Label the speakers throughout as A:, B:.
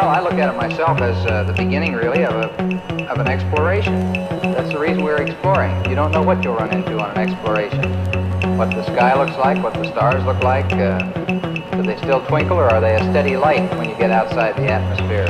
A: I look at it myself as uh, the beginning, really, of, a, of an exploration. That's the reason we're exploring. You don't know what you'll run into on an exploration. What the sky looks like, what the stars look like. Uh, do they still twinkle, or are they a steady light when you get outside the atmosphere?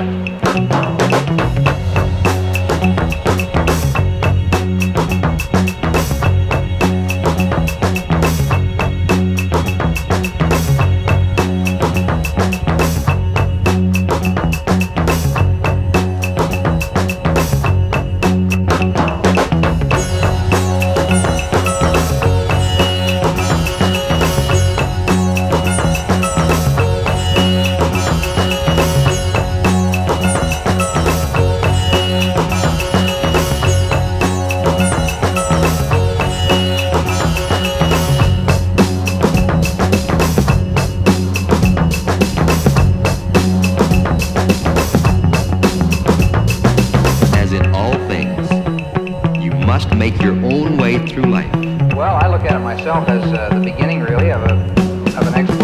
B: Make your own way through life.
A: Well, I look at it myself as uh, the beginning, really, of, a, of an exploration.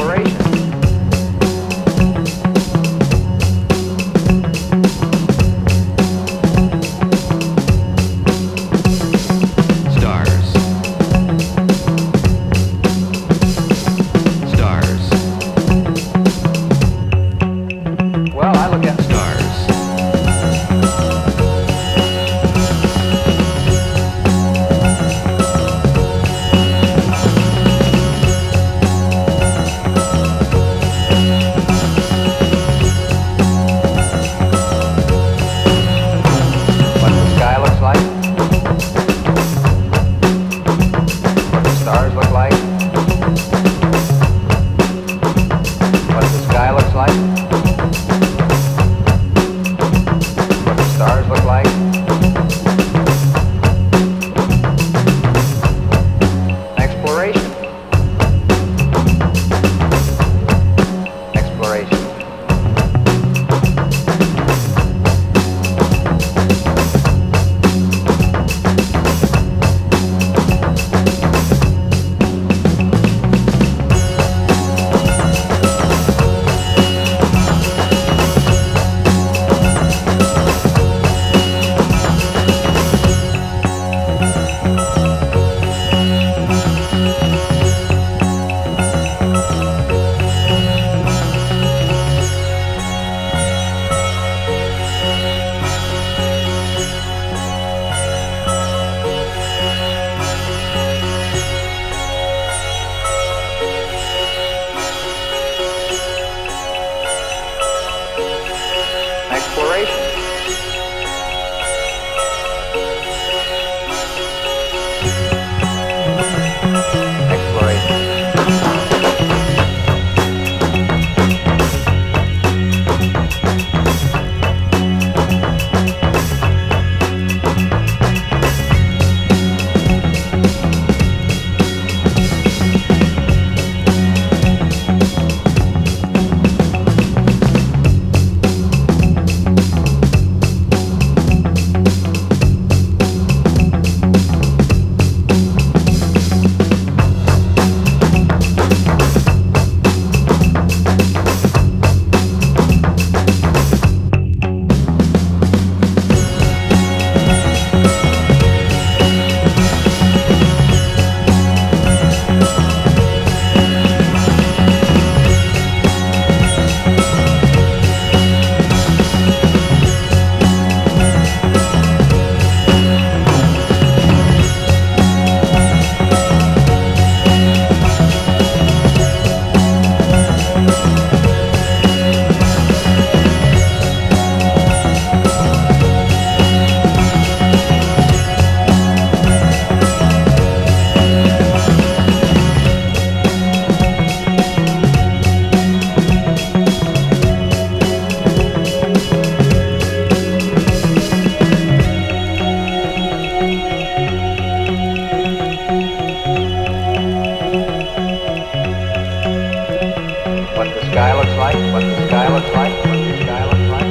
A: What the sky looks like, what the sky looks like,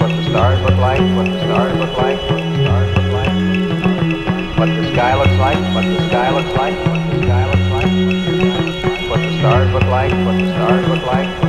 A: what the stars look like, what the stars look like, what the stars look like, what the sky looks like, what the sky looks like, what the sky looks like, what the stars look like, what the stars look like.